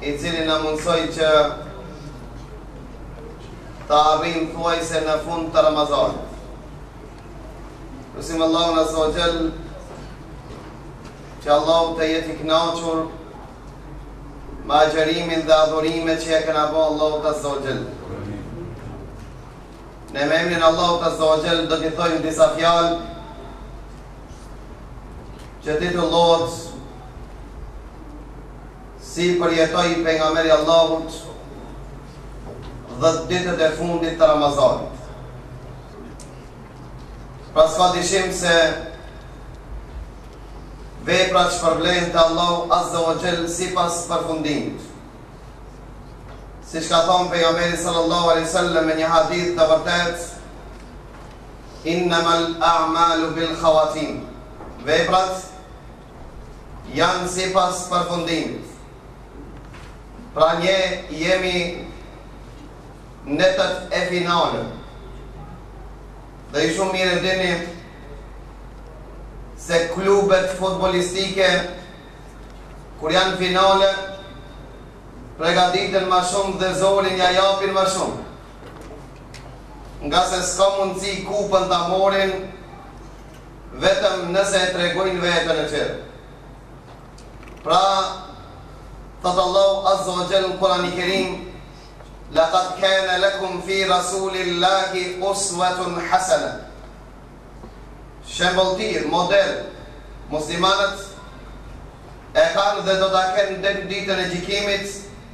i cili na mundësoj që ta arrim thuajse në fund të Ramazan. Lusim Allahun azze ue xhel, që Allahu të jetë i knaqur me agjërimin dhe adhurimin që e kena bo Allahut azze ue xhel. Ne me emrin Allahut azze ue xhel, do t'i thojmë disa fjalë, që titullohet si i përjetoi pejgamberi i Allahut dhjetë ditët e fundit të Ramazanit. Pra s'ka dyshim se veprat shpërblehen te Allahu azze ue xhel sipas përfundimit. Siç ka thonë pejgamberi sallallahu alejhi ue selem në një hadith të vërtetë, Innamal a'malu bil khawatim, Veprat janë sipas përfundimit. Pra ne jemi netët e finales. Dhe ju shumë mirë e dini se klubet futbolistike kur janë në finale pregaditen ma shumë dhe zorin ia japin ma shumë. ngase s'ka mundësi kupën ta marrin vetëm nëse e tregojnë veten e tyre. Pra, thot Allahu azza wa jall në Kur'an i Kerim, Laqad kana lakum fi Rasulillahi uswatun hasana. Shembëlltyrë, model, muslimanët e kanë dhe do ta kenë deri ditën e gjykimit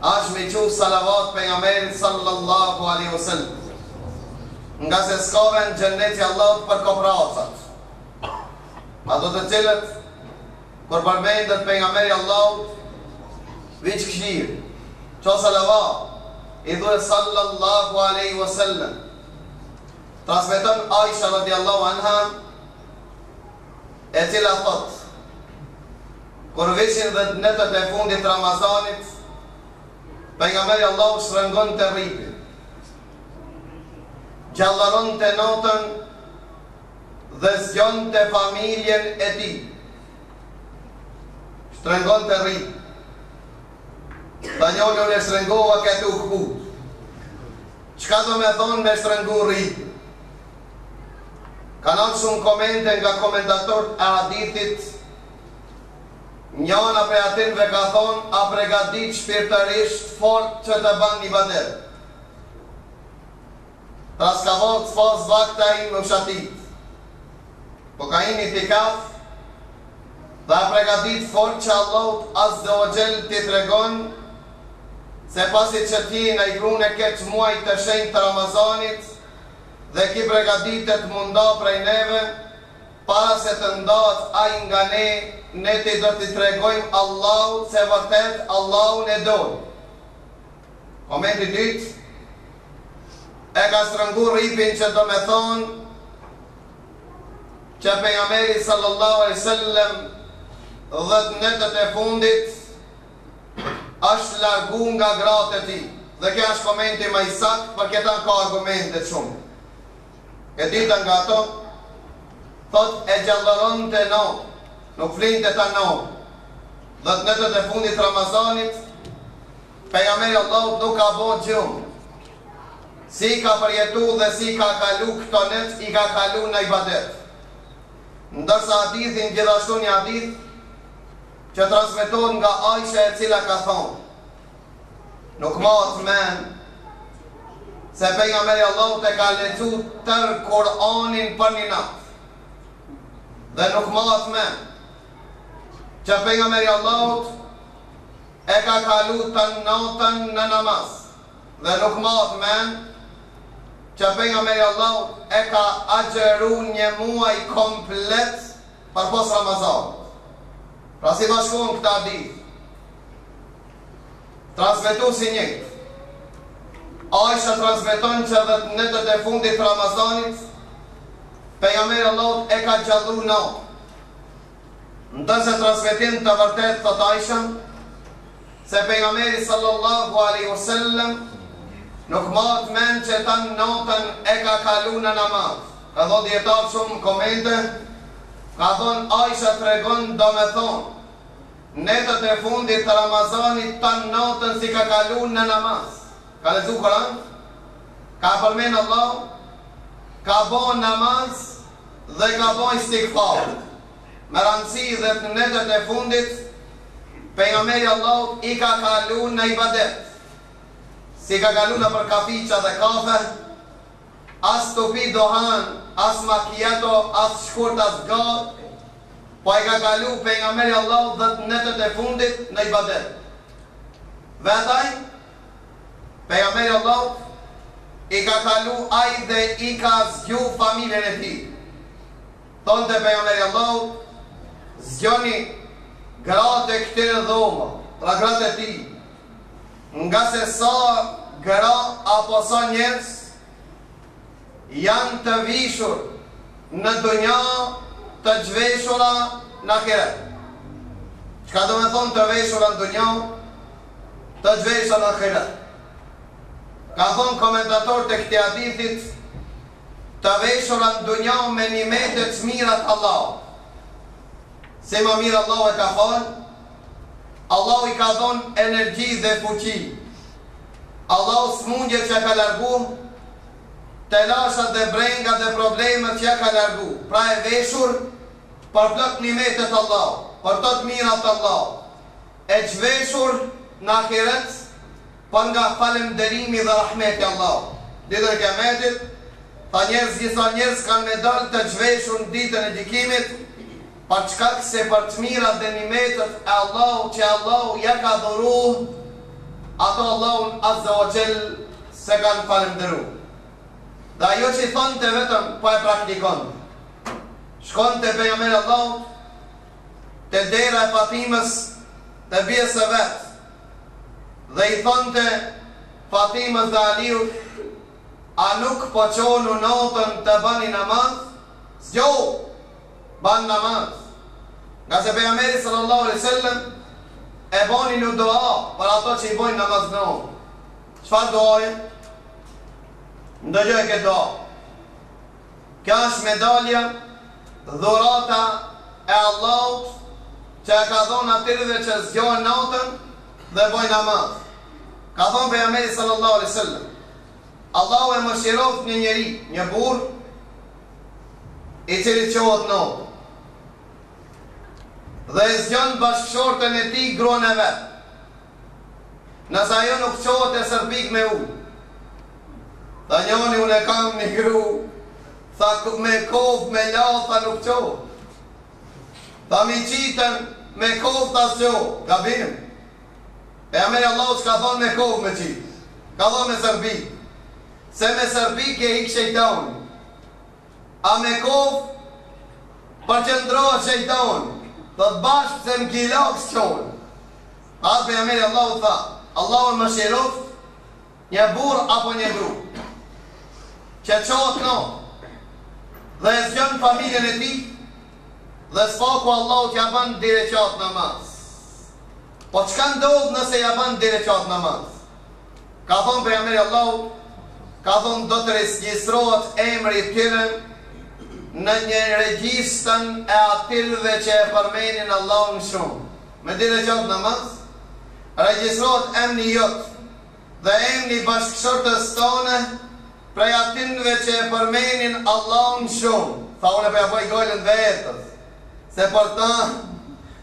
Hajt me çu salavat pejgamberit sallallahu alejhi ue selem ngase s'ka vend xhenneti i Allahut për koprracat. Ata të cilët kur përmendet pejgamberi i Allahut veç kshyr, ço salavat thuj sallallahu aleyhi wa sallam transmeton Aisha radiallahu anha e cila thotë, Kur vishin dhjetë netët e fundit të Ramazanit, Pejgamberi i Allahut shtrëngonte rripin, gjallaronte natën dhe zgjonte familjen e tij. Shtrëngonte rripin. Tha njëri, unë e shtrëngova këtë u këput. Çka domethonë me shtrëngu rripin? Ka në këtë shumë komente nga komentatorët e hadithit, njona prej atynve ka thonë, a pregadit shpirtërisht fort që të ban ibadet. Pra s'ka vakt, s'pas vakt ai nuk shëtit. Po ka hi n'itikaf, dhe a pregadit fort që Allahut azze ve xhel t'i tregon, se pasi që ti na e prune këtë muaj të shenjtë të Ramazanit, dhe ky pregaditet m'u nda prej neve para se të ndahet ai nga ne, ne do t'i tregojmë Allahut se vërtet Allahun e dojmë, komenti i dytë e ka strëngu rripin që domethonë që pejgamberi sallallahu alejhi ve sellem dhetë netët e fundit asht largu nga gratë e tij dhe ky asht komenti ma i saktë për këta ka argumente shumë e dyta nga ato thot e gjallëronte notën nuk flinte tanë notën dhetë netët e fundit ramazanit pejgamberi i Allahut nuk ka bo gjumë si i ka përjetu dhe si i ka kalu këto net i ka kalu në ibadet ndërsa ardhë gjithashtu një hadith që transmetohet nga Aisha e cila ka thonë, Nuk mbaj mend se Pejgamberi i Allahut e ka lexu tërë Kur'anin për një natë. Dhe nuk mbaj mend që Pejgamberi i Allahut e ka kalu tanë natën në namaz. Dhe nuk mbaj mend që Pejgamberi i Allahut e ka agjëru një muaj komplet përpos Ramazanit. Pra si bashkohen këta hadithe, transmetuesi i njëjtë. Aisha transmeton që dhetë netët e fundit Ramazanit, pejgamberi i Allahut e ka gjallu notën. Ndërsa në transmetim të vërtetë thotë Aisha, se pejgamberi sallallahu alaihi wasallam, nuk mbaj mend që tanë notën e ka kalu në namaz. Ka dhënë dijetarët shumë komente ka thonë Aisha tregon domethënë netët e fundit të ramazanit tan notën s'e ka kalu në namaz ka lexu Kuran ka përmend Allahun ka bo namaz dhe ka bo istigfar me randësi dhetë netët e fundit pejgamberi i Allahut i ka kalu në ibadet s'i ka kalu nëpër kafiça dhe kafe As të pi dohan, as macchiato, as shkurt as gatë, po i ka kalu Pejgamberi i Allahut dhjetë netët e fundit në ibadet. Vetë ai, Pejgamberi i Allahut, i ka kalu ai dhe i ka zgju familjen e tij. Thonte Pejgamberi i Allahut, Zgjoni gratë e këtyre dhomave, pra gratë e tij. Ngase sa gra apo sa njerëz janë të vishur në dunja të çveshura në ahiret. Çka do me thonë të veshura në dunja të çveshura në ahiret? Kan thonë komentatorët e këtij hadithit të veshura në dunja me nimetet, të mirat e Allahut. Se me të mira Allahu e ka thonë Allahu i ka dhon energji dhe fuqi Allahu smundjet ja ka largu telashat dhe brengat dhe problemet ja ka largu pra e veshur përplot nimetet e Allahut përplot të mirat e Allahut e çveshur në ahiret për nga falemnderimi dhe rahmeti i Allahut ditën e kijametit tha njerëz gjitha njerëz kanë me dalë të çveshur në ditën e gjykimit Për çkak se për të mirat dhe nimetët e Allahut që Allahu ja ka dhuru ato Allahun azza wa jall s'e kanë falënderu. Dhe ajo që thonte vetë po e praktikon. Shkonte Pejgamberi i Allahut te dera e Fatimës te bijës së vet dhe i thonte Fatimës dhe Aliut a nuk po çoni natën të bëni namaz? Zgjohu! Ban namaz, ngase Pejgamberi sallallahu alejhi ve sellem e boni një dua për ato që i bojnë namaz natën. Çfarë duaje? Ndëgjoje këtë dua. Kjo është medalja, dhurata e Allahut që ja ka dhënë atyre që zgjohen natën dhe bojnë namaz. Ka thënë Pejgamberi sallallahu alejhi ve sellem, Allahu e mëshiroftë një njeri, një burrë, i cili çohet natën, dhe e zgjon bashkëshorten e tij gruan e vet, nëse ajo nuk çohet e stërpik me ujë. Tha njoni unë e kam një gru tha me kofë me la tha nuk çohet. Tha me i qit me kofë tha s'çohet. Gabim. Pejgamberi i Allahut s'ka thonë me kofë me qit ka thonë me stërpik se me stërpik ik shejtani a me kofë përqendrohet shejtani thot bashk se në kilok s'çohen as pejgamberi i Allahut tha Allahu e mëshiroft Një burrë apo një gru që çohet natën dhe e zgjon familjen e tij dhe s'paku Allahut t'ja ban dy rekat namaz. Po çka ndodh nëse ja ban dy rekat namaz? Ka thënë pejgamberi i Allahut, ka thënë do të regjistrohet emri i tyre në një regjistër e atyre që e përmendin Allahun shumë. Me dy rekat namaz regjistrohet emri jot dhe emni i bashkëshortes tande prej atynve që e përmendin Allahun shumë, tha une po ja boj gojën vetës, se për ta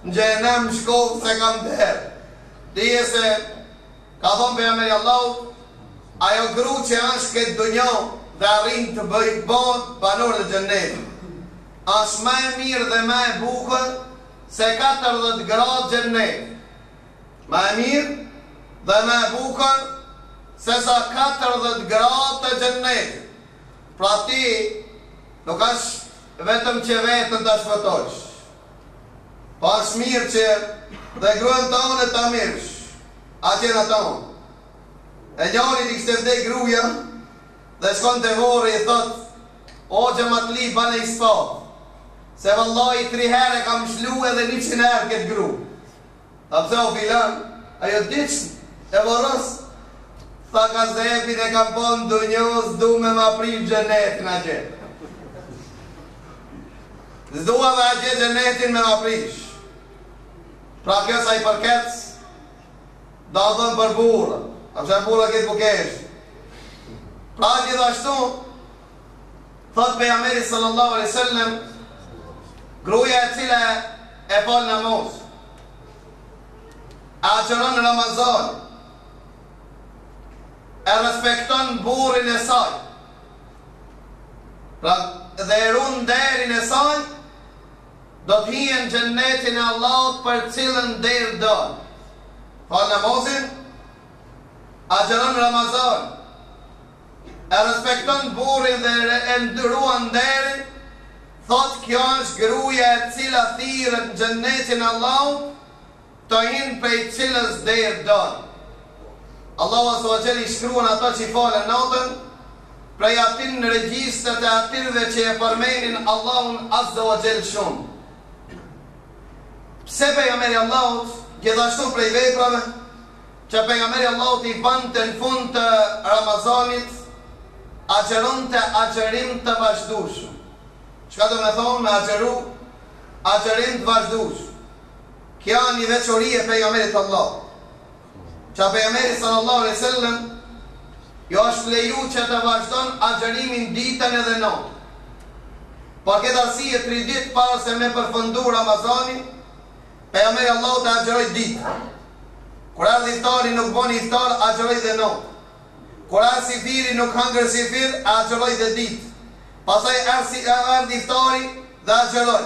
në xhehenem shkollë se kam der, dije se ka thonë pejgamberi i Allahut, ajo gru që asht n'këtë dunja dhe arrin të bëhet banore e xhennetit, asht ma e mirë dhe ma e bukur se katërdhjetë gra të xhennetit, Më e mirë dhe më e bukur sesa katërdhjetë gra të Xhennetit. Pra ti nuk është vetëm që veten ta shpëtojsh, po është mirë që dhe gruan tënde ta marrësh atje n'atë anë. E njërit i kishte vdekë gruaja dhe shkon te varri i thotë, O xhematli bane ispat, se vallahi tri herë e kam lshu edhe njëqind herë këtë gru. A tha o filan, ajo diq e vorros tha gazepin e kam pa n'dunja s'du me ma prish xhenetin atje. S'dua dhe atje xhenetin me ma prish. Pra kjo sa i përket do të thënë për burrë, a që burra këtë bukesh. Pra gjithashtu Thotë Pejgamberi sallallahu alejhi ve sellem, Gruaja e cila e fal namaz, e agjëron Ramazan, e respekton burrin e saj, pra dhe e ruan nderin e saj, do të hijë në xhennetin e Allahut prej cilës derë do. Fal namazin, agjëron Ramazan, E respekton burrin dhe e ruan nderin thotë kjo është gruaja e cila thirret në xhennetin e Allahut të hin prej cilës derë don. Allahu azza wa jell i shkruan ata që falen natën prej atyn në regjistrat e atyreve që e përmendin Allahun azza wa jell shumë Pse pejgamberi i Allahut gjithashtu prej veprave Që Pejgamberi i Allahut i bante në fund të Ramazanit, agjëronte agjërim të vazhdueshëm. Çka do me thonë me agjëru agjërim të vazhdueshëm? Kjo një veçori e Pejgamberit të Allahut. Që Pejgamberi sallallahu alejhi ve sellem ju është lejuar që të vazhdon agjërimin ditën edhe natën. Për këtë arsye tri ditë para se me përfundu Ramazani, Pejgamberi i Allahut e agjëroi ditë. Kur ardhi iftari nuk boni iftar agjëroi dhe not. Kur ardh sifiri nuk hangër sifir e agjëroi dhe ditë. Pastaj ardh iftari dhe agjëroi.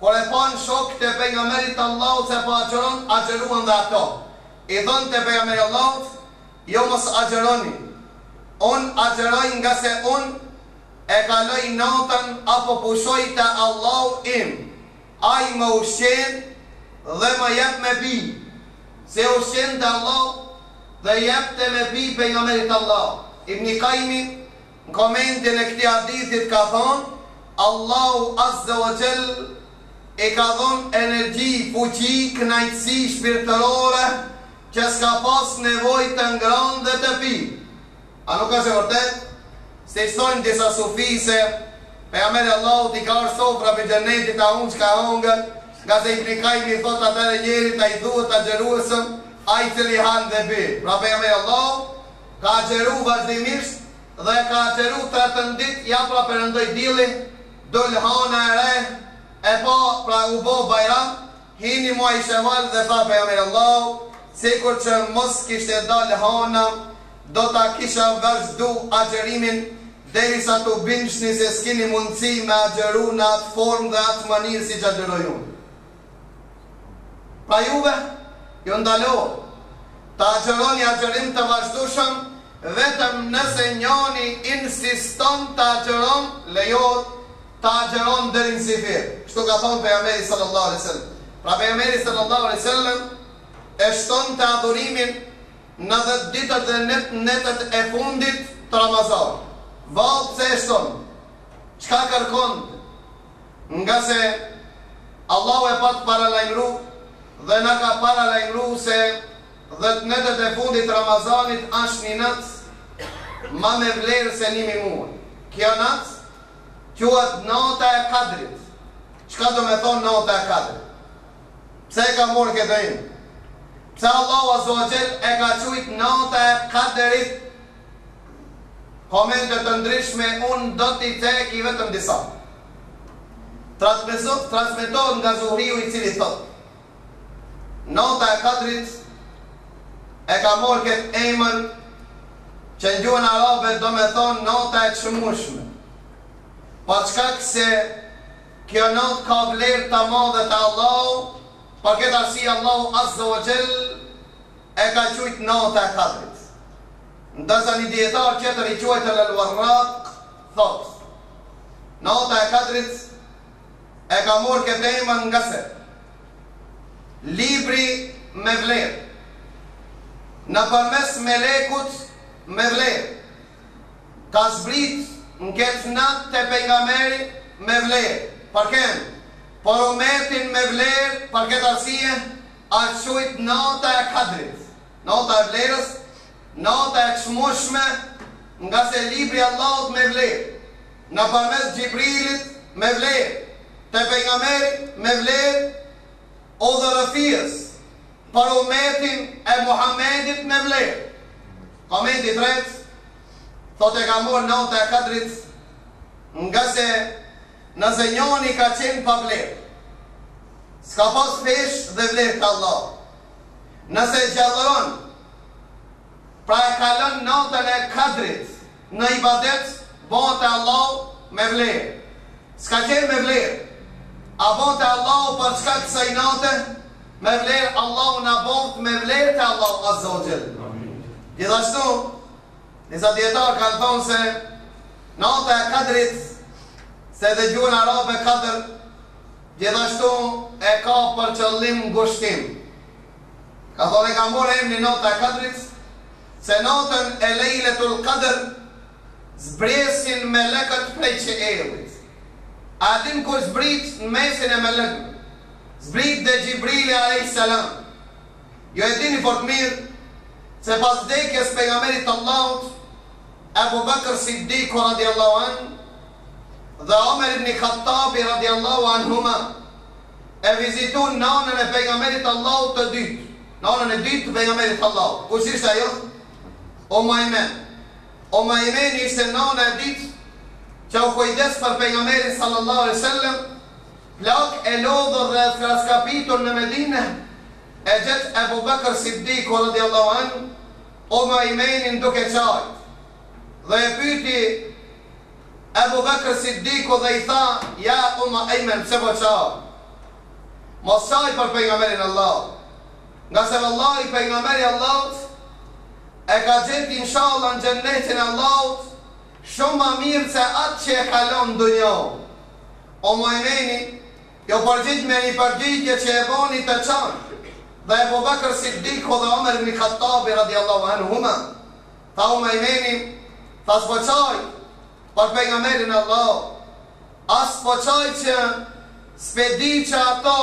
Kur e panë shokët e Pejgamberit të Allahut se po agjëron agjëruan dhe ato. I thonte Pejgamberi i Allahut, Jo mos agjëroni. Unë agjëroj ngase unë e kaloj natën apo pushoj te Allahu im. Ai më ushqen dhe më jep me pi, se ushqente Allahu dhe i jepte me pi Pejgamberit të Allahut. Ibni Kajimi në komentin e këtij hadithit ka thonë, Allahu azze wa xhell i ka dhonë energji, fuqi, kënaqësi shpirtërore që s'ka pas nevojë të ngranë dhe të pinë. A nuk është e vërtetë siç thonë disa sufijë se Pejgamberit Allahut i ka ardh sofra prej xhenetit edhe ka hongër, ngase Ibni Kajmi thotë atëherë s'meriton t'i thuhet agjërues ai i cili han dhe pi. Pra Pejgamberi i Allahut ka agjëru vazhdimisht dhe e ka agjëru tretën ditë ja pra perëndoi dielli, dol hëna e re, e pa pra u bo bajram, Hini muaj sheval dhe tha pejgamberi Allahu sikur që mos kishte dalë hona do ta kisha vazhdu agjërimin derisa t'u bindshni se s'kini mundësi me agjëru në atë formë dhe atë mënirë siç agjëroj unë pra juve ju ndalohet të agjëroni agjërim të vazhdushëm vetëm nëse njani insiston të agjëron lejohet Ta agjëron deri në sifir. Kështu ka thonë Pejgamberi sallallahu alejhi ve sellem. Pra Pejgamberi sallallahu alejhi ve sellem e shtonte adhurimin në dhjetë ditët dhe net netët e fundit të Ramazanit. Vallë pse e shton? Çka kërkon? Ngase Allahu e pat paralajmëru dhe na ka paralajmëru se dhjetë netët e fundit të Ramazanit asht ni nat ma me vlerë se nimi muaj. Kjo nat quhet Nata e Kadrit. Çka do me thonë Nata e Kadrit? Pse e ka morë këtë emër? Pse Allahu Azza wa Jell e ka quajt Nata e Kadrit? Komente të ndryshme unë do t'i ceki vetëm disa. Transmetohet nga Zuhriu i cili thotë Nata e Kadrit e ka morë këtë emër që në gjuhën arabe do me thonë nata e çmushme, për shkak se kjo natë ka vlerë të madhe te Allahu, për këtë arsye Allahu azze wa xhell e ka qujt nata e Kadrit. Ndërsa një dijetar tjetër i qujtur El-Warraq thotë, Nata e Kadrit, e ka morë këtë emër ngase libri me vlerë, nëpërmes melekut me vlerë, ka zbrit n'ketë natë te pejgamberi me vlerë, për kend, për umetin me vlerë, për ketë arësije, asht qujtë nata e kadrit, nata e vlerës, nata e çmushme, ngase libri i Allahut me vlerë, Nëpërmes Xhibrilit me vlerë, te pejgamberi me vlerë udhërrëfies, për ummetin e Muhammedit me vlerë. Komenti i tretë thotë e ka morë nata e Kadrit ngase nëse njani ka qenë pa vlerë, s'ka pas peshë dhe vlerë te Allahu. Nëse e gjallëron, pra e kalon natën e Kadrit Në ibadet bohet te Allahu me vlerë. S'ka qenë me vlerë. A bohet te Allahu për shkak të saj nate me vlerë Allahu na boftë me vlerë te Allahu Azza wa Jell. Gjithashtu, disa dietarë kanë thonë se nata e Kadrit se dhe n'gjuhën arabe Kadr gjithashtu e ka për qëllim ngushtim. Kanë thonë e ka marrë emrin nata e Kadrit se natën e Lejletul Qadr zbresin melekët prej qiellit. A e din kush zbrit në mesin e melekëve? Zbrit dhe Xhibrili alejhis selam. Ju e dini fort mirë se pas vdekjes së Pejgamberit të Allahut, Ebu Bekr Siddiku radijallahu anh dhe Omer ibn Khattabi radijallahu anhuma e vizituan nanën e Pejgamberit të Allahut të dytë, Nanën e dytë të Pejgamberit Sallallahu, kush ishte ajo? Ummu Ejmen. Ummu Ejmeni ishte nana e dytë që u kujdes për Pejgamberin Sallallahu Alejhi Ve Sellem, plakë e lodhur dhe e rraskapitur në Medinë, e gjet Ebu Bekër Siddiku Radijallahu Anhu, Ummu Ejmenin duke qajtë. Dhe e pyeti Ebu Bekër Siddiku dhe i tha, Ja Ummu Ejmen, pse po qanë? Mos qaj për Pejgamberin e Allahut, ngase vallahi Pejgamberi i Allahut ka gjet inshallah në Xhennetin e Allahut shumë ma mirë se atë që e ka lon në dunjo. Umu Ejmeni ju përgjigj me një përgjigje që e boni të qan dhe Ebu Bekr Siddiku dhe Omer ibn Khattabi radijallahu anhuma, tha Umu Ejmeni, tha s'po qaj për Pejgamberin e Allahut, As po qaj që s'pe di që ato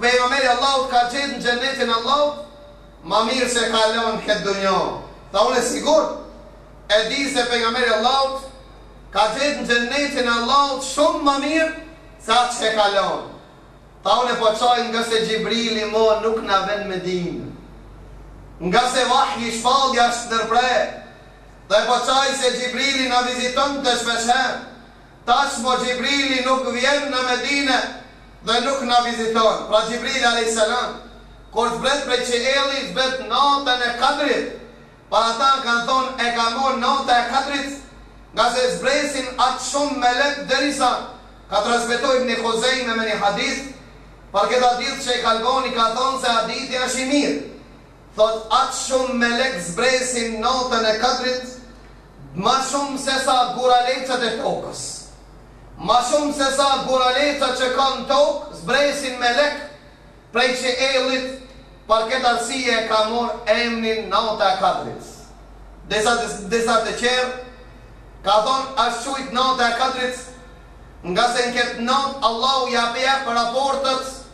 pejgamberi Allahut ka gjet në xhenetin e Allahut ma mir se ka lon n'kët dunjo tha un e sigurt e di se pejgamberi Allahut ka gjet në xhenetin e Allahut shum ma mir se at qe ka lon tha une po qaj ngase xhibrili mo nuk na ven n'Medin ngase vahji shpallja është ndërpre. dhe po qaj se Xhibrili na vizitonte shpeshherë, tashmë Xhibrili nuk vjen në Medine dhe nuk na viziton. Pra Xhibrili alejhis selam kur zbret prej qielli zbret natën e Kadrit, pra ata kanë thonë e ka morë nata e Kadrit ngase zbresin aq shumë melekë derisa ka transmetuar Ibni Khuzejme në një hadith, për këtë hadith Shejh Albani ka thonë se hadithi është i mirë. Thotë aq shumë melekë zbresin natën e Kadrit, ma shumë se sa guralecët e tokës. Ma shumë se sa guralecët që ka në tokë zbresin melekë prej qiellit, për këtë arsye e ka morë emrin nata e Kadrit. Disa disa të tjerë ka thonë është quajt nata e Kadrit, ngase në këtë natë Allahu jau jep raportet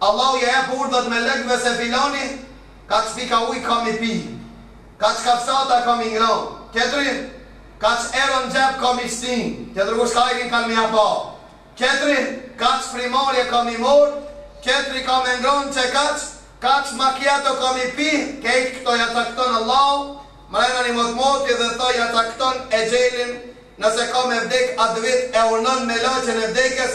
Allahu jep urdhrat melekëve se filani kaq pika ujë ka mi pi, kaq kafshata ka mi ngra, tjetri kaq euro në xhep ka mi shti, tjetri rrush kajsi ka mi ba, tjetri kaq frymarrje ka mi mor, tjetri ka me ngran qe kaq, kaq makiato ka mi pi, krejt këto ja cakton Allahu mrena një motmoti dhe ja cakton exhelin nëse ka me vdek atë vit e urnon melaqen e vdekjes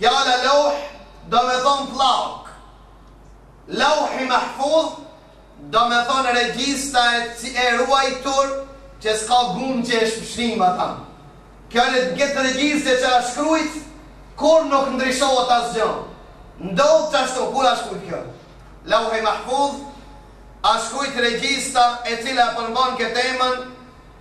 Fjala Lauh do me thonë pllakë. Lauhi Mahfudh do me thonë regjistri e ci e ruajtur që s'ka gum që e fshin më atë. Kjo në këtë regjistër që asht shkrujt kurrë nuk ndryshohet asgjë. Ndodhë qashtu, kur asht shkrujt kjo? Lauhi Mahfudh asht shkrujt regjistri e cila e përmban këtë emën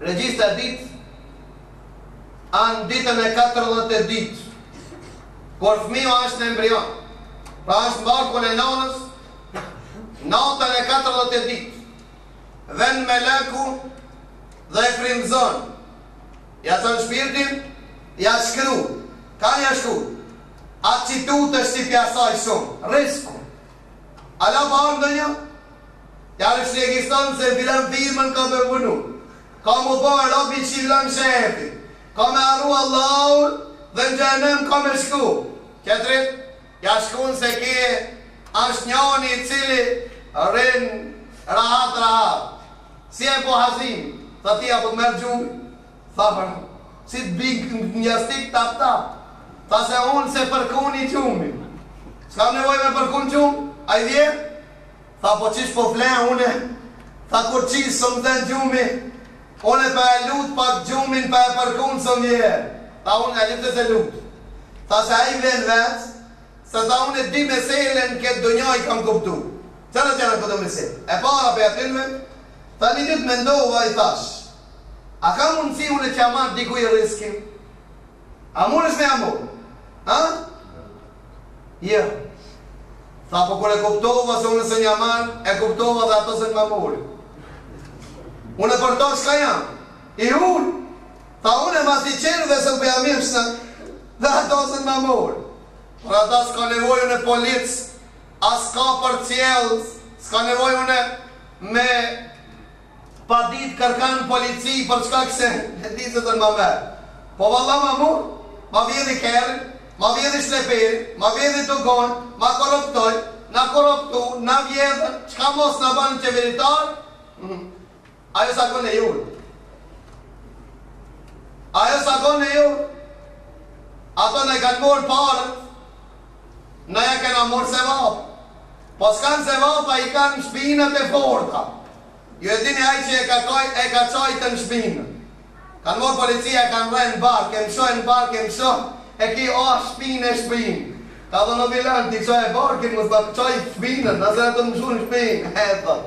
Regjista dit an ditën e katërdhjetë e dytë kur fëmiu është në embrion. Pra është në barkun e nënës natën e katërdhjetë e dytë. Vjen meleku dhe e frymzon. Ja çon shpirtin, ja shkru. Ka një shku. Atë që tutesh ti prej asaj shumë. Rrisku. A la parë ndonjë? Ja regjistron se filan firmën ka me punu. Ka m'u ba rob i filan shefit. Ka me harru Allahun dhe në xhehenem ka me shku. Tjetrit ja shkrun se ky asht njani i cili rrin rahat rahat. Si Ebu Hazimi. Tha ti a po të merr gjumi? Tha po, si të bi në jastik tafta. Tha se unë s'e përkuni gjumin. S'kam nevojë me përkun gjumë, a i vjen? Tha po qysh po fle une? Tha kur qysh s'o m'vjen gjumi, une pa e lut pak gjumin pa e përkun s'o m'vjen. Tha unë a lute s'e lut. Tha se ai vjen vet, se tha une dy mesele n'ketë dunja i kam kuptu. Cilat janë ato dy mesele? E para prej atyne, tha një ditë mendova i thash. A ka mundësi une t'ja marr dikuj riskin? A mundesh me ja murr? A? Jo. Tha, po kur e kuptova se une s'un ja marr, e kuptova dhe ato s'un ma murr. Une për to çka jam? I unë? Tha, une masi tjerve s'un p'ja mirshna, dhe ato s'un ma murr. Për ata s'ka nevojë në policë, a s'ka përcjellë, s'ka nevojë une me Paditë kërkan n'polici për çka se e di se do të ma merr. Po valla ma mor, ma vjedhi kerrin, ma vjedhi shleperin, ma vjedhi dugon, ma korruptoi, na korruptu, na vjedhën, çka mos na bënë qeveritar, ajo s'a kon e jona. Ajo s'a kon e jona. Ato na i kanë morë parët, Na ja kena mor sevap. Po s'kan sevap a i kan në shpinët e forta. Ju e dini ai që e ka qaj e ka qajtë në shpinë. Kan mor policia e kan rreh n'bark e msho e në bark e msho e ky o shpinë e shpinë. Ka thënë o filan ti qaj barkin mos ma qaj shpinën na se na të mshu në shpinë.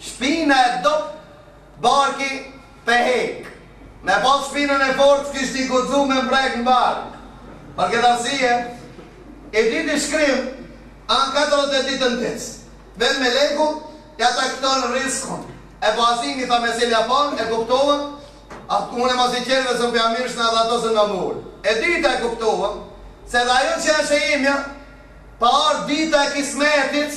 Shpina e do Barki pe hek. Me pas shpinën e fortë s'kishte i guxu me m'prek në bark. Për këtë arsye, i dyti shkrim anë katërdhet e dytën ditë. Vetë meleku ja cakton rriskun. Ebu Hazimi tha meselja parë, e kuptova, atë une masi tjerve s'un p'ja mirshna dhe ato s'un ma murr. E dyta e kuptova, se dhe ajo që është e imja, pa ardhë dita e kismetit,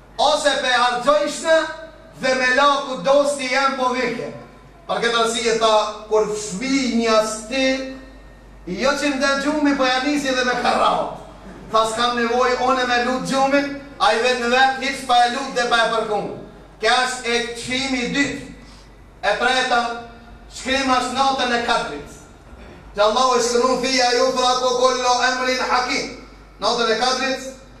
Ose pe harxhojshme dhe me laku dosti jem po vike. Për këtë arsye tha kur vi n'jastik jo që mdel gjumi po ja nisi dhe me kërratë. Tha skam nevojë une me lut gjumin ai vet në vet hiç pa e lut dhe pa e përkun. Ke asht shkrimi i dytë. E treta shkrim asht natën e kadrit. Që Allahu e shkrun fiha jufraku kullu emrin hakim. Natën e kadrit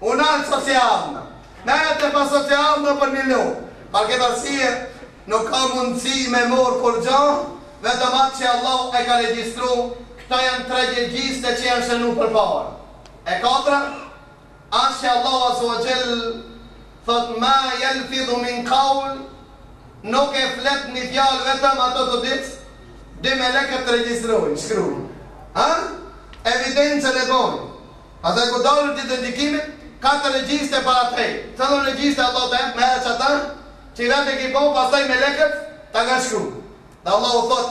U nal socialna. Merret me pa socialna për një lopë. Për këtë arsye nuk ka mundësi me morë kurgjo, vetëm atë që Allahu e ka regjistru, këto janë tre regjistra që janë shënu përpara. E katra, asht që Allahu Azza wa Jell thotë ma yalfidhu min qawl nuk e flet një fjalë vetëm ata të dytë, dy melekët të regjistrojnë, shkruajnë. Ha? Evidencën e bojnë. Ata kur dalin ditën e gjykimit, katër regjistra para teje, thëllën regjistrat Allahut e merre çata që vet e ke bo pastaj melekët ta kan shkru dhe Allahu thot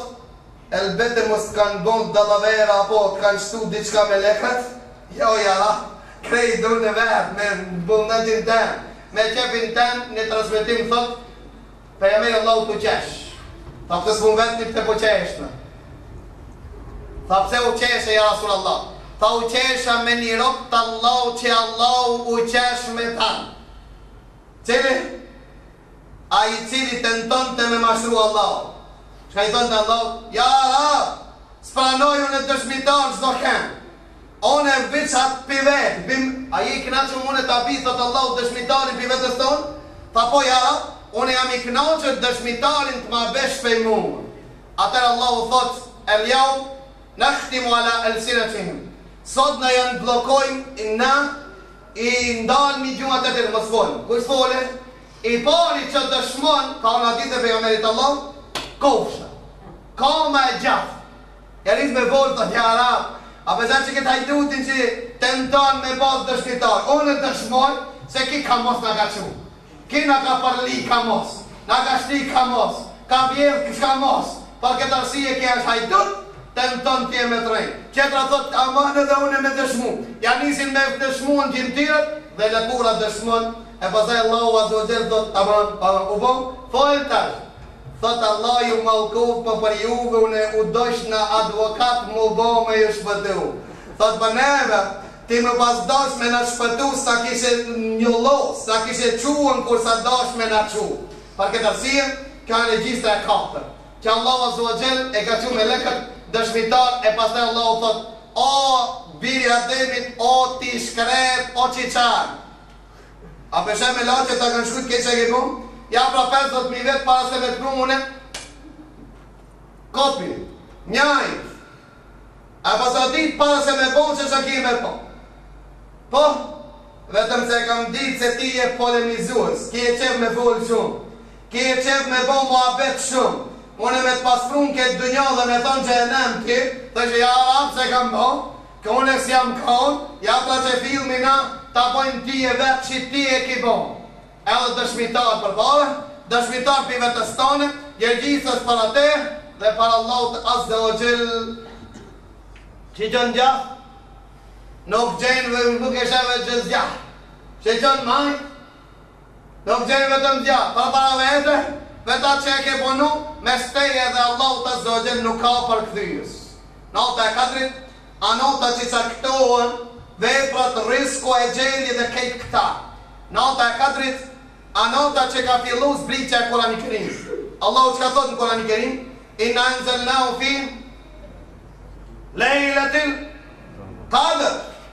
elbete mos kan bo dallavera apo të kan shtu diçka melekët jo ja Rab krejt do në vet me vullnetin tem me qefin tem në transmetim thot Pejgamberi Allahut u qesh. Tha pse s'po m'vetni pse po qeshna. Tha pse u qeshe ja Rasul Allah. Tha u qesha me një rob të Allahu që Allahu u qesh me ta. Cili? Ai i cili tentonte me mashtru Allahun. Çka i thonte Allahut? Ja Rab, s'pranoj une dëshmitar çdokend. Unë e mbyt atë pi vetes tem a je i kënaqur me unë ta bi thot Allahu dëshmitarin pi vetes tane tha po ja unë jam i kënaqur dëshmitarin të ma bish pej mua atëherë Allahu thot el jaum nakhtimu ala elsinetihim sot na jau bllokojm na i ndalmi gjuhët e tyre mos folin kush fol i pari që dëshmon ka në hadith e pejgamberit Allahu kofsha koma e djathtë Ja nis me folë thot ja Rab a pe sheh këtë hajdutin që tenton me pas dëshmitar unë dëshmoj se ki kamos na ka çu ki na ka përli kamos na ka shti kamos ka vjedh kamos për këtë arsye ki është hajdut tenton ty me t'rrejt tjetra thot aman edhe unë me dëshmu ja nisin me dëshmu gjymtyrët dhe lëkura dëshmon e pastaj allahu azza wa jall thot tamam po u bo fol tash Thot Allah ju mallkoft po për juve une dojshna advokat mu bo me ju shpëtu thot për neve ti me pas dasht me na shpëtu s'na kishe njollos s'na kishe çu ku s'a dasht me na çu për këtë arsye kjo e regjistra e katërt që Allahu azza wa xhel e ka çu melekët dëshmitar e pastaj Allahu thot o bir i Ademit o ti shkret o qyqan A peshe me laçe sa kan shkujt qe e ke bo? Ja pra pesëdhjetë mijë vet para se me të pru une Kopi Njaj E pata dit para se me bo se çka ki me bo Po Vetëm se e kam ditë se ti je polemizues Ki e qef me fol shum Ki e qef me bo muabet shum Une me të pas pru në ketë dunjo dhe me thonë xhenem ti Thëshe ja rab se kam bo Unë si jam ka unë i ata që filmin na ta bojnë ty e vetë si ti e ki bo edhe dëshmitar përpara dëshmitar pi vetës tane Jergjisës për ate dhe para Allahut azze ve xhel shikon gjath nuk gjen nuk e sheh asgjë gja shikon majt Nuk gjen vetëm ça përpara vete veç atë që e ke punu mes teje dhe Allahut azze ve xhel nuk ka përkthyes nota e kadrit a nota që caktohen veprat rrizku exheli dhe krejt këta nota e kadrit a nota që ka fillu zbritja e kurani kerim Allahu çka thot në kurani kerim inna enzelnahu fi lejletil kadër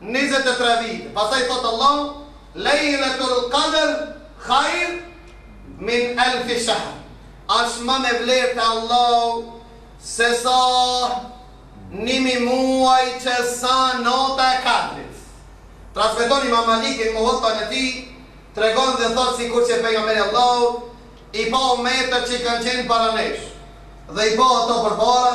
njëzet e tre vjet pastaj thotë Allahu lejletul kadr khajr min elfi shahr asht ma me vlerë te Allahu se sa nimi muaj qe ça nata e kadrit transmeton imam maliki në muwattan e tij tregon dhe thotë sikur qe pejgamberi Allahut I pa umetet që kanë qenë para nesh dhe i pa ato përpara,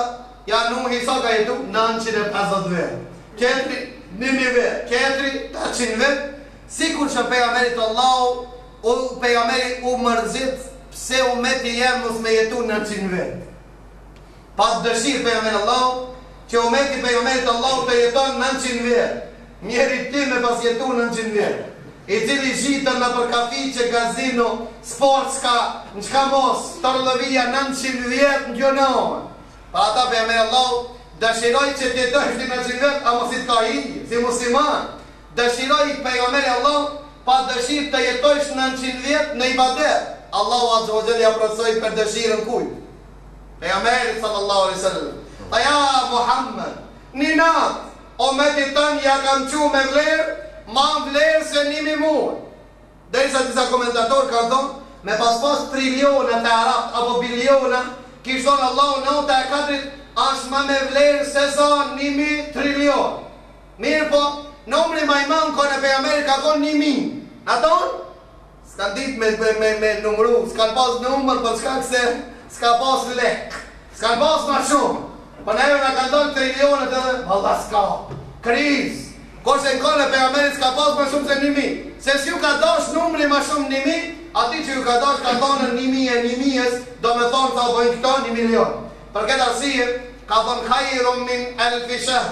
ja Nuhi sa ka jetu? Nëntëqind e pesëdhjetë vjet, tjetri një mijë vjet, tjetri tetëqind vjet, sikur që pejgamberit Allahut, pejgamberi u mërzit pse umeti jem mus me jetu nëntëqind vjet. Pas dëshirë pejgamberi Allahut, që ummeti i pejgamberit Allahut të jeton nëntëqind vjet, mjeri ti me pas jetu nëntëqind vjet, i cili shetit nëpër kafiqe, gazino, sport ska, nçka mos, tralavija nëntëqind vjet ndjonohen. Për ata pejgamberi Allahut dëshiroi që të jetojnë si nëntëqind vjet amo si të ka hije, si musliman, dëshiroi pejgamberi Allahut pas dëshirë të jetojsh nëntëqind vjet në ibadet, Allahu azza wa jall ja plotsoi për dëshirën kujt? Pejgamberi sallallahu alaihi wasallam tha ja Muhammed, një natë umetit tënd ja kam çu me vlerë, ma vlerë se një mijë muaj. Derisa disa komentatorë kanë thonë, me pas pas triliona të arabët apo biliona, kish thonë Allahu nata e kadrit është ma me vlerë se sa një mijë trilion. Mirëpo, numri ma i madh në kohën e pejgamberit ka qenë një mijë. Na thonë S'kanë ditë me me me numru, s'kanë pas numër për shkak se s'ka pas lek. S'kanë pas ma shumë. Po neve na kanë dal trilionet edhe valla s'ka. Krizë. Kurse n'kohë e pejgamberit s'ka pas ma shumë se një mijë. Se s'ju ka dashtë numri ma shumë një mijë, atij që ju ka dashtë ka thonë një mijë e një mijës, domethënë sa bëjnë këto një milion. Për këtë arsye ka thonë hajrun min elfi shehr.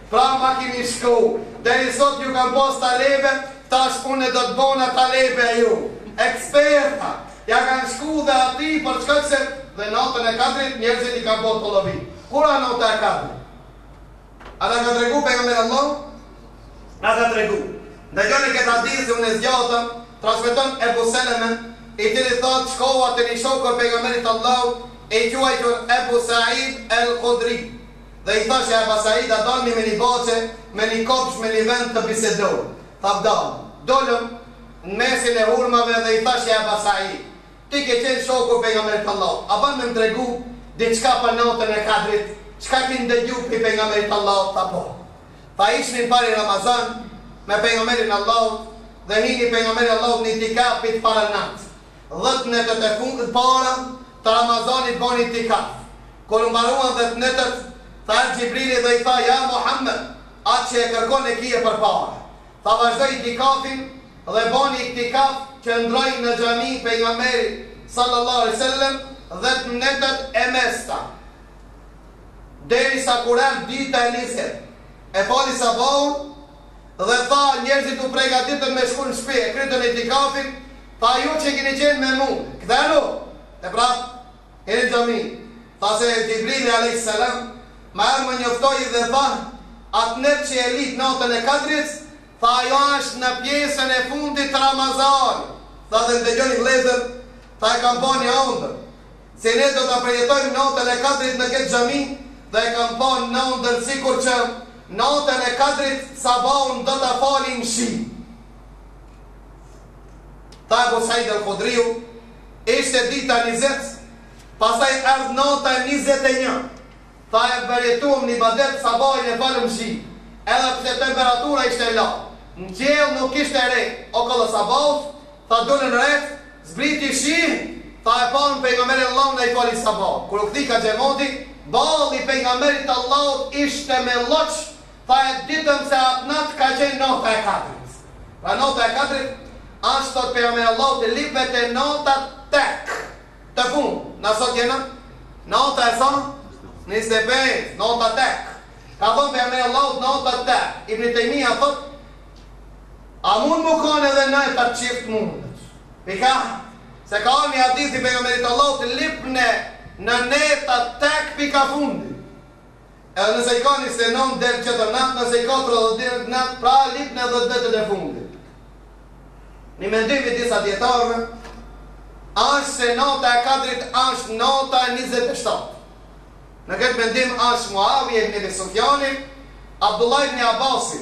Pra ma kini shku deri sot ju kam pas talebe, tash une do të bona talebe te ju. Eksperta! Ja kanë shku dhe aty për shkak se dhe natën e Kadrit njerëzit i kan bo tollovi. Kur a nota e Kadrit? A na ka tregu pejgamberi Allahut? Na ka tregu. Ndëgjoni këtë hadith që une s'zgjatem, transmeton Ebu Seleme, i cili thotë shkova te një shok i pejgamberit Allahut, i quajtur Ebu Said el-Khudri. dhe i thash ja Eba Said a dalim me ni bahçe, me ni kopsht, me ni vend të bisedojmë. Tha dalim. Dolëm n'mesin e hurmave dhe i thash ja Eba Said, ti ke qenë shoku Pejgamberit Allahut, a ban me m'tregu diçka për natën e Kadrit, çka ki ndëgju prej Pejgamberit Allahut? Tha po. Tha ishim n'pari Ramazan me Pejgamberin Allahut dhe hini Pejgamberi Allahut n'itikaf t'parën natë. Dhjetë netët e fun- t'para të Ramazanit boni itikaf. Kur u mbaruan dhjetë netët, tha erdhë Xhibrili dhe i tha, Ja Muhammed, atë që e kërkon e kije përpara. Tha vazhdo itikafin dhe boni itikaf, qëndroi në xhami Pejgamberi sallallahu alejhi ve sellem dhjetë netët e mesta, derisa kur erdhë dita e njëzet, e fali sabahun, Dhe tha, Njerëzit u pregaditën me shku në shpi e krytën itikafin, tha, Ju që kini qenë me mu, kthenu! E prap hini në xhami. Tha se Xhibrili alejhis selam ma erdh më njoftoi dhe tha, Atë natë që e lyp natën e Kadrit, tha, ajo asht në pjesën e fundit të Ramazanit. Tha, dhe ndëgjoni vëllezër, tha, e kam pa një andër. Se ne do ta përjetojmë natën e Kadrit në këtë xhami dhe e kam pa në ëndërr sikur që natën e Kadrit sabahun do ta falim në shi. Tha Ebu Said el-Khudriu, ishte dita njëzet, pastaj erdh nata njëzet e një. Tha e përjetuam n'ibadet sabahin e falëm n'shi, edhe pse temperatura ishte nalt, në qiell nuk kishte re, okollo sabahut, Tha dolën retë, zbriti shi, tha e pamë pejgamberi Allahut na e fali sabahun, kur u kthi ka xhemati, balli pejgamberit të Allahut ishte me lloç, tha e ditëm se atë natë ka qenë nata e kadrit, pra nata e kadrit asht thot pejgamberi Allahut lypne te netët tek të fund, na sot jena nata e sa njëzet e pesë, nata tek, ka thon pejgamberi Allahut nata tek, ibn Tejmija thot A mund me kanë edhe në netët çift mund? Pika, se ka një hadith i pejgamberit Allahut lipne në neta tek prej ka fundi. Edhe nëse i ka njëzet e nëntë del tjetër natë, nëse i ka tridhjetë del tjetër natë, pra lipne dhjetë netët e fundit. Një mendim i disa dijetarëve, ashtë se nata e kadrit ashtë nata e 27. Në këtë mendim ashtë Muavije ibn Ebi Sufjani, Abdullah ibn Abasi,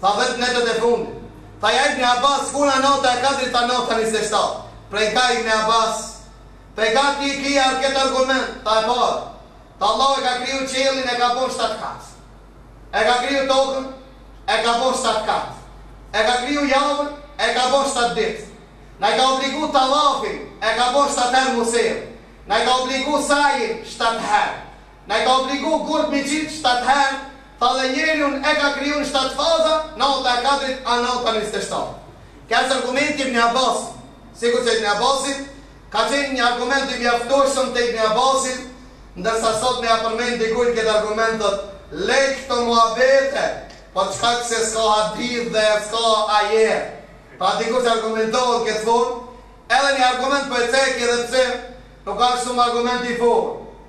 Tha dhjetë netët e fundit. Tha ja Ibni Abas, kur a nota e Kadrit tha nota njëzet e shtatë. Prej ka Ibni Abas, prej ka ti e ke marrë këtë argument, tha e parë. Tha Allahu e ka kriju qiellin e ka bon shtatë kat. E ka kriju tokën, e ka bon shtatë kat. E ka kriju javën, e ka bon shtatë ditë. Na i ka obligu tavafin, e ka bon shtatë herë m'u sjellë. Na i ka obligu sajin, shtatë herë. Na i ka obligu gurt mi qit shtatë herë tha dhe njeriun e ka kriju në shtatë faza nata e kadrit a nata njëzet e shtatë ky asht argumenti i ibni abasit sikur që ibni abasi ka qenë një argument i mjaftueshëm te ibni abasi ndërsa sot me ja përmend dikujt këtë argument thot le këto muhabete për shkak se s'ka hadith dhe s'ka ajet pra dikush që argumentohet këtë formë edhe një argument po e ceki edhe pse nuk asht shumë argument i fortë.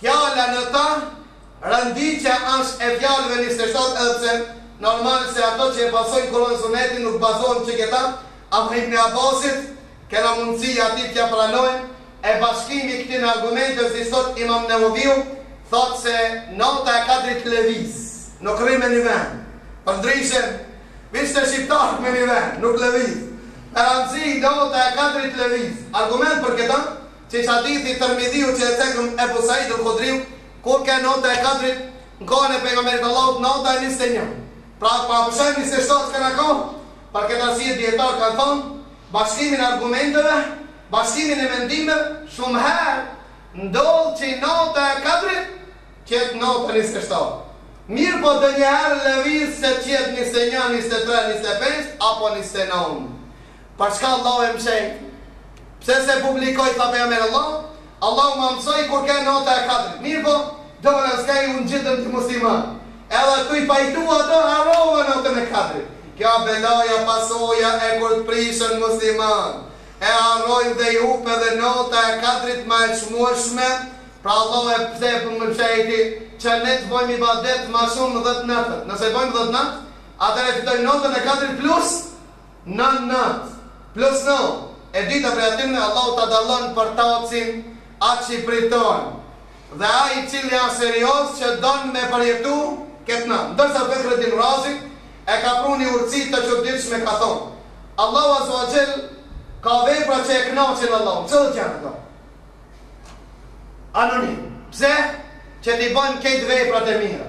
Fjala në ta, renditja është e fjalëve njëzet e shtatë edhe pse normal se ato që e pasojnë Kuran Sunetin nuk bazohen që këta, ama Ibni Abbasit, kena mundësi atij t'ja pranojmë, e bashkimi i këtyne argumenteve siç thotë Imam Neveviu thotë se nata e Kadrit lëviz, nuk rri me një vend. Përndryshe, veç te shqiptarët me një vend, nuk lëviz. Me randësi nata e Kadrit lëviz. Argument për këta? Siç hadithi i Tirmidhiut që e cekëm Ebu Said El-Khudriut, Kur ke nota e Kadrit, n'kohën e Pejgamberit Allahut nota e njëzet e një. Pra atë paapërshen njëzet e shtatë që na ka. Për këtë arsye dijetarët kanë thënë, bashkimin e argumenteve, bashkimin e mendimeve, shumë herë ndodh që nota e Kadrit të jetë nota njëzet e shtatë. Mirëpo ndonjëherë lëviz që të jetë njëzet e një, njëzet e tre, njëzet e pesë apo njëzet e nëntë. Për çka Allahu e mshehi? Pse s'e publikoi tha pejgamberi i Allahut, Allahu ma mësoi kur ke nata e kadrit, mirëpo do na skaj u ngjitën dy muslimanë. Edhe tu i pajtu ato harrova natën e kadrit. Kjo belaja pasoja e kur të prishen muslimanët. E harrojnë dhe i hup edhe nata e kadrit ma e çmueshme, pra Allahu e pse e mshehti që ne të bëjmë ibadet ma shumë dhetë netët. Nëse bëjmë dhetë netë, atëherë e fitojmë natën e kadrit plus Nëntë nëntë plus një e dita prej atyne Allahu ta dallon përtacin atë që priton dhe ai i cili asht serioz që don me përjetu ketë natë ndërsa Fehredin Razi e ka pru ni urtësi të çuditshme ka thonë Allahu azza wa xhel ka vepra që e kënaqin Allahun cilët janë ato anonim pse që ti bën krejt veprat e mira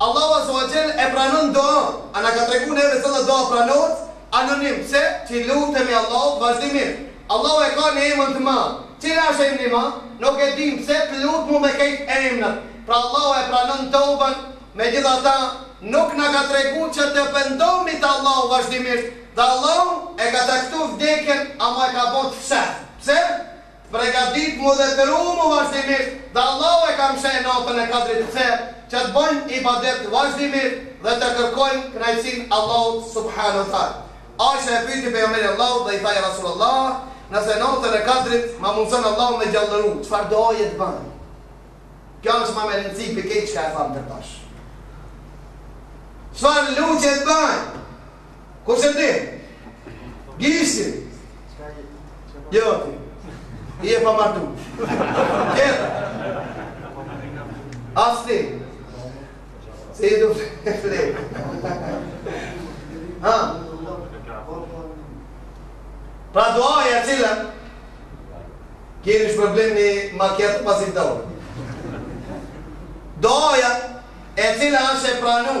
Allahu Azza wa Jell e pranon doanë, a na ka tregu neve cila doa pranohet? Anonim, Pse ti lutemi Allahut vazhdimisht? Allahu e ka një emër të madh. Cili është emri i madh? Nuk e dimë, pse të lutmu me krejt emrat? Pra Allahu e pranon tobën, megjithatë nuk na ka tregu që të pendohemi te Allahu vazhdimisht, dhe Allahu e ka caktu vdekjen ama e ka bo të fshehtë. Pse? Të pregaditmu dhe të ruhmu vazhdimisht dhe Allahu e ka msheh natën e Kadrit pse që të bëjmë ibadet vazhdimisht dhe të kërkojmë kënaqësinë e Allahut subhane wa taal Aisha e pyeti pejgamberin e Allahut dhe i tha ja Rasulallah nëse natën e Kadrit ma mundëson Allahu me gjallëru çfarë duaje të bëj kjo është ma me rëndësi pi krejt çka e thamë deri tash çfarë lutje të bëj Ko se ti? Gisi? Jo, ti. Je i pamartu. Kjeta. Asë ti. Se i du fle. Ha? Pra duaja e cila, qe ky është problemi me gjetë pas një ore. Duaja e cila është e pranu,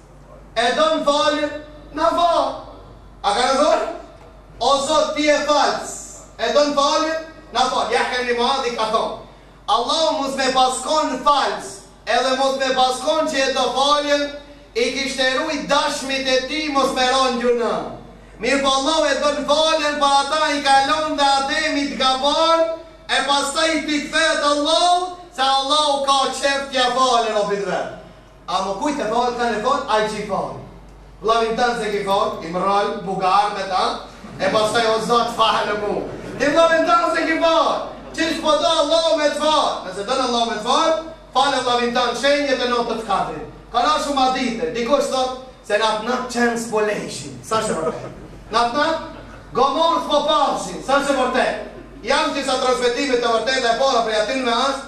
E don faljen na fal A ka në dua O zot ti je falës E don faljen na fal Jahja ibn Muadhi ka thon Allahu mos me pas kon falës Edhe mos me pas kon që e do faljen I kishte rujt dashmit e ti mos me ra në gjynah Mirëpo Allahu e don faljen Për ata e ka lon edhe Ademin të gabon E pastaj ti kthehet Allahut Se Allahu ka qef t'jau fal robve A po e kujton vllan ton ai që i kon vllamit tan je ti fort i mrrolun lugat me ta e pastaj o zot falëm mu ti vllamin tan s'e ki fal qe spo do Allahu me të fal nëse don Allahu me të fal fale vllamin tan shenjat e natës kadrit kan ra shum hadithe dikush thot se në atë nat qen spo lejshin sa është e vërtet në atë nat gomar spo pallshin sa është e vërtet janë disa transmetime të vërteta e para prej atyneve është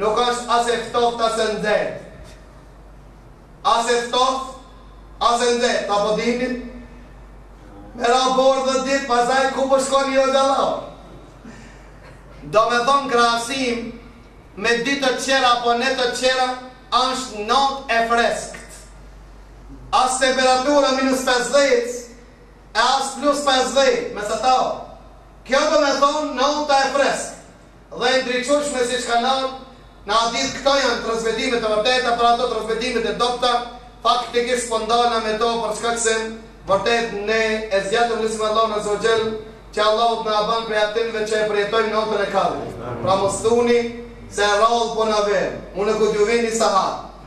Nuk është as e ftohtë as e nxehtë. As e ftohtë, as e nxehtë, a po dini? Me ra borë dhe ditë, pasaj ku po shkon jo e gjalla? Do me thonë krahasim, me ditë tjera apo net tjera, është not e freskët. As temperatura minus 50, e as plus 50, mesatare. Kjo do me thonë nota e freskët. Dhe e ndriçueshme siç ka thënë në hadith këto janë transmetime të vërteta pra ato transmetime të dobëta faktikisht s'po ndalna me to për shkak se vërtet ne e zgjatëm shumë e lusim Allahun azza wa xhell që Allahu t'na ban prej atinve që e përjetojmë natën e kadrit pra mos thuni se e rrallë po na vjen unë ku t'ju vini sahat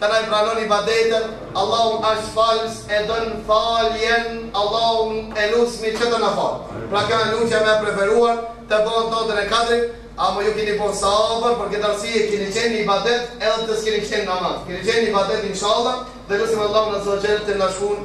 Të na i pranon ibadetet, Allahu asht falës e don faljen, Allahun e lusmi që të na falë. Pra kjo është lutja më e preferuar, të bëhet natën e kadrit, amo ju kini bon sabër, për këtë arsye kini qenë në ibadet, edhe të s'kini qenë namaz. Kini qenë në ibadet, inshallah, dhe lusim Allahun Azza wa Jall të na shkrun